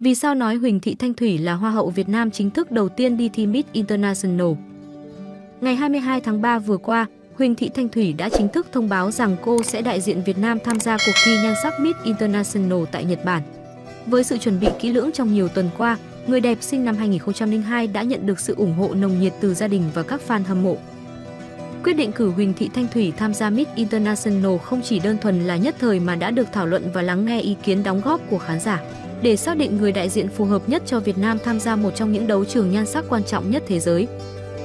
Vì sao nói Huỳnh Thị Thanh Thủy là Hoa hậu Việt Nam chính thức đầu tiên đi thi Miss International? Ngày 22 tháng 3 vừa qua, Huỳnh Thị Thanh Thủy đã chính thức thông báo rằng cô sẽ đại diện Việt Nam tham gia cuộc thi nhan sắc Miss International tại Nhật Bản. Với sự chuẩn bị kỹ lưỡng trong nhiều tuần qua, người đẹp sinh năm 2002 đã nhận được sự ủng hộ nồng nhiệt từ gia đình và các fan hâm mộ. Quyết định cử Huỳnh Thị Thanh Thủy tham gia Miss International không chỉ đơn thuần là nhất thời mà đã được thảo luận và lắng nghe ý kiến đóng góp của khán giả để xác định người đại diện phù hợp nhất cho Việt Nam tham gia một trong những đấu trường nhan sắc quan trọng nhất thế giới.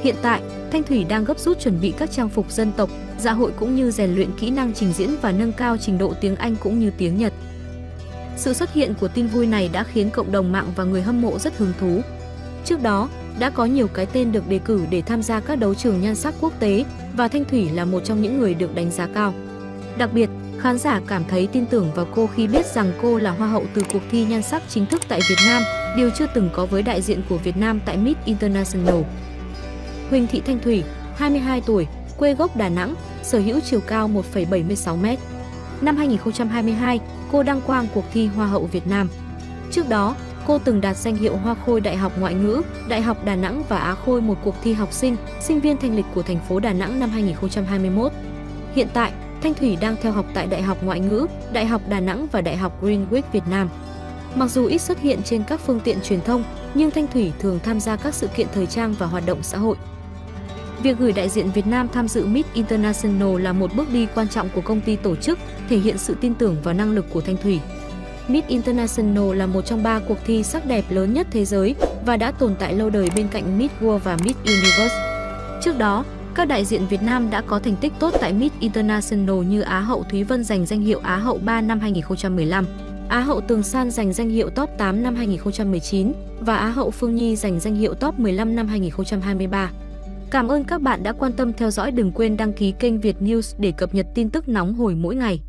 Hiện tại, Thanh Thủy đang gấp rút chuẩn bị các trang phục dân tộc, dạ hội cũng như rèn luyện kỹ năng trình diễn và nâng cao trình độ tiếng Anh cũng như tiếng Nhật. Sự xuất hiện của tin vui này đã khiến cộng đồng mạng và người hâm mộ rất hứng thú. Trước đó, đã có nhiều cái tên được đề cử để tham gia các đấu trường nhan sắc quốc tế và Thanh Thủy là một trong những người được đánh giá cao. Đặc biệt, khán giả cảm thấy tin tưởng vào cô khi biết rằng cô là hoa hậu từ cuộc thi nhan sắc chính thức tại Việt Nam, điều chưa từng có với đại diện của Việt Nam tại Miss International. Huỳnh Thị Thanh Thủy, 22 tuổi, quê gốc Đà Nẵng, sở hữu chiều cao 1,76m. Năm 2022, cô đăng quang cuộc thi Hoa hậu Việt Nam. Trước đó, cô từng đạt danh hiệu Hoa Khôi Đại học Ngoại ngữ, Đại học Đà Nẵng và Á Khôi một cuộc thi học sinh, sinh viên thanh lịch của thành phố Đà Nẵng năm 2021. Hiện tại, Thanh Thủy đang theo học tại Đại học Ngoại ngữ, Đại học Đà Nẵng và Đại học Greenwich Việt Nam. Mặc dù ít xuất hiện trên các phương tiện truyền thông, nhưng Thanh Thủy thường tham gia các sự kiện thời trang và hoạt động xã hội. Việc gửi đại diện Việt Nam tham dự Miss International là một bước đi quan trọng của công ty tổ chức, thể hiện sự tin tưởng và năng lực của Thanh Thủy. Miss International là một trong ba cuộc thi sắc đẹp lớn nhất thế giới và đã tồn tại lâu đời bên cạnh Miss World và Miss Universe. Trước đó, các đại diện Việt Nam đã có thành tích tốt tại Miss International như Á hậu Thúy Vân giành danh hiệu Á hậu 3 năm 2015, Á hậu Tường San giành danh hiệu top 8 năm 2019 và Á hậu Phương Nhi giành danh hiệu top 15 năm 2023. Cảm ơn các bạn đã quan tâm theo dõi đừng quên đăng ký kênh Việt News để cập nhật tin tức nóng hồi mỗi ngày.